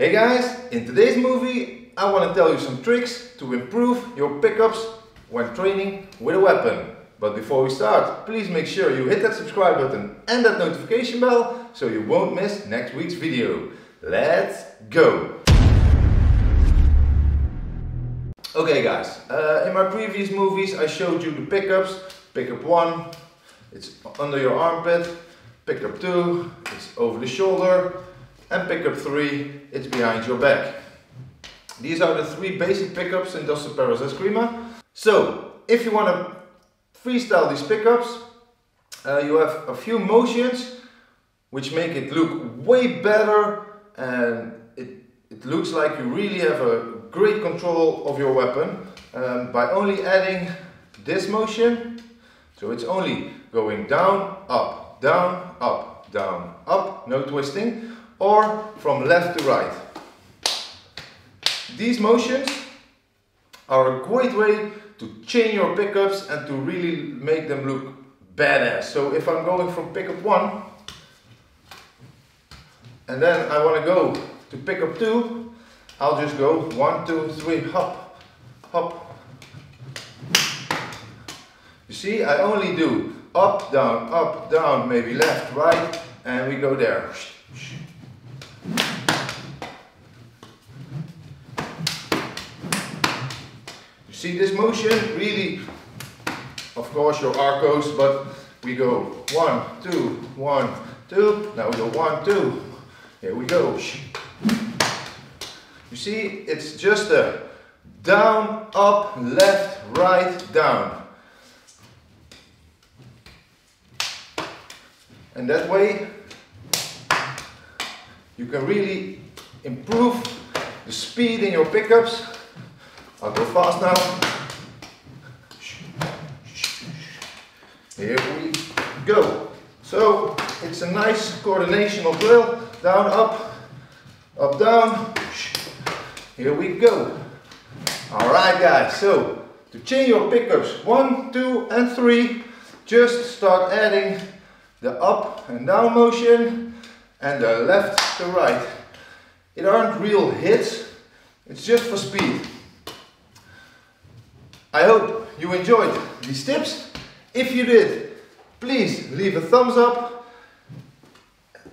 Hey guys, in today's movie I want to tell you some tricks to improve your pickups when training with a weapon. But before we start, please make sure you hit that subscribe button and that notification bell so you won't miss next week's video. Let's go! Okay guys, uh, in my previous movies I showed you the pickups. Pickup 1, it's under your armpit. Pickup 2, it's over the shoulder. And pickup 3, it's behind your back. These are the three basic pickups in Doce Pares Eskrima. So, if you want to freestyle these pickups, uh, you have a few motions which make it look way better and it, it looks like you really have a great control of your weapon um, by only adding this motion. So it's only going down, up, down, up, down, up, no twisting, or from left to right. These motions are a great way to chain your pickups and to really make them look badass. So if I'm going from pickup one, and then I want to go to pickup two, I'll just go one, two, three, hop, hop. You see, I only do up, down, up, down, maybe left, right, and we go there. You see this motion? Really, of course your arcos, but we go one, two, one, two, now we go one, two. Here we go. You see, it's just a down, up, left, right, down. And that way you can really improve the speed in your pickups. I'll go fast now. Here we go. So it's a nice coordinational drill. Down, up, up, down. Here we go. Alright guys, so to chain your pickups one, two and three, just start adding the up and down motion and the left to right. It aren't real hits, it's just for speed. I hope you enjoyed these tips. If you did, please leave a thumbs up.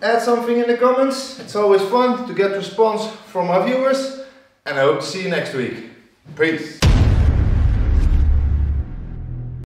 Add something in the comments. It's always fun to get response from our viewers. And I hope to see you next week. Peace.